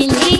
infinito.